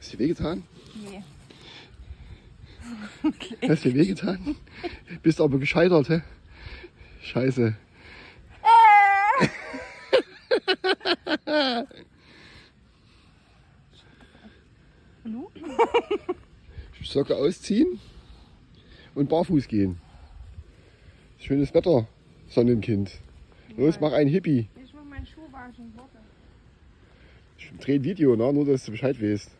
Hast du dir wehgetan? Nee. Hast du dir wehgetan? Bist aber gescheitert, hä? Scheiße. Nu? Socke ausziehen und barfuß gehen. Schönes Wetter, Sonnenkind. Los, mach ein Hippie. Ich will meinen Schuh waschen. Warte. Ich drehe ein Video, ne? nur dass du Bescheid weißt.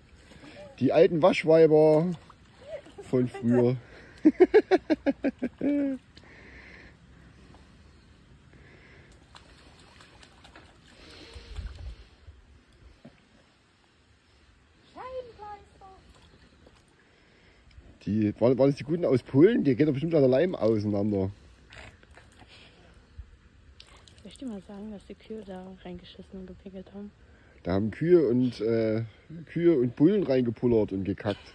Die alten Waschweiber von früher. Die, waren, waren das die guten aus Polen? Die gehen doch bestimmt an der Leim auseinander. Ich dir mal sagen, dass die Kühe da reingeschissen und gepickelt haben? Da haben Kühe und äh, Kühe und Bullen reingepullert und gekackt.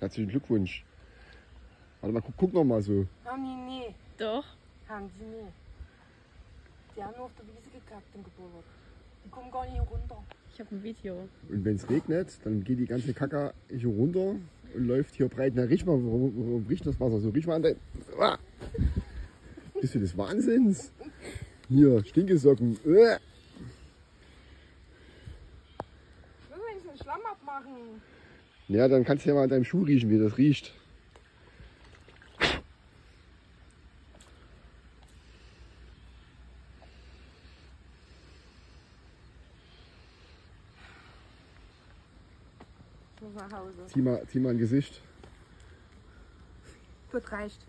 Herzlichen Glückwunsch. Warte mal, guck, guck noch mal so. Haben die nie. Doch. Haben die nie. Die haben nur auf der Wiese gekackt und gebullert. Die kommen gar nicht hier runter. Ich habe ein Video. Und wenn es regnet, dann geht die ganze Kacke hier runter und läuft hier breit. Na, riech mal, warum, warum riecht das Wasser so? Riech mal an dein. Ah! Bist du des Wahnsinns? Hier, Stinkesocken. Äh. Ich will wenigstens den Schlamm abmachen. Ja, dann kannst du ja mal an deinem Schuh riechen, wie das riecht. Zieh mal, zieh mal ein Gesicht. Gut, reicht.